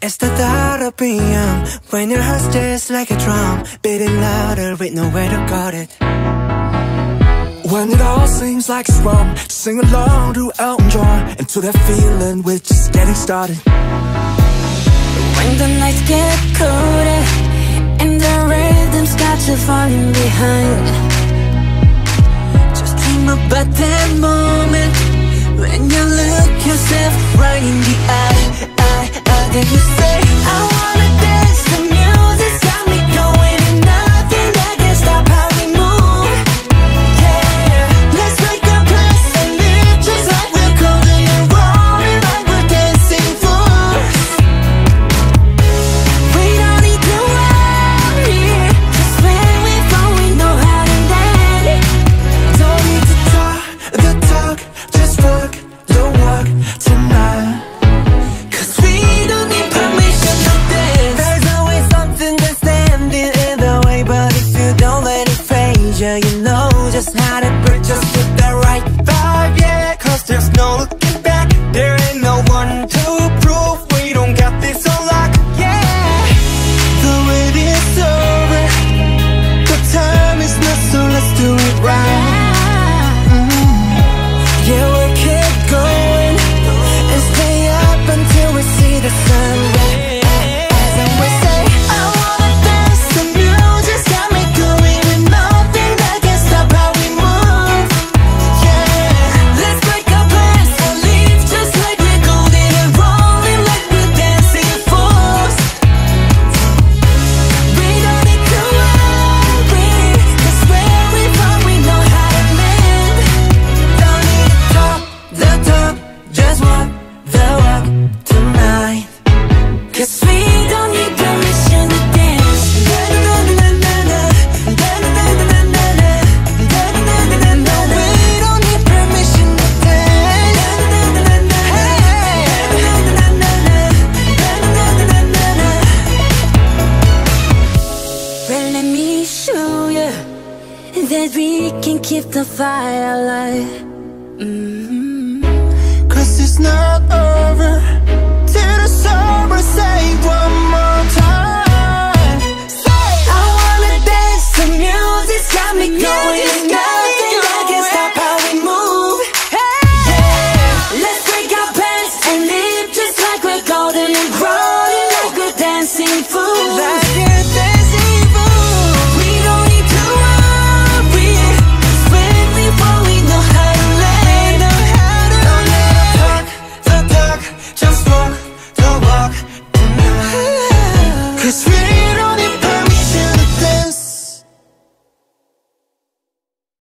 It's the thought of being when your heart's just like a drum, beating louder with nowhere to guard it. When it all seems like it's wrong, sing along to Elton John and to that feeling we're just getting started. When the nights get colder and the rhythm's got you falling behind, just dream about that moment when you look yourself right in the eye. don't look that we can keep the fire alive. Mm. dream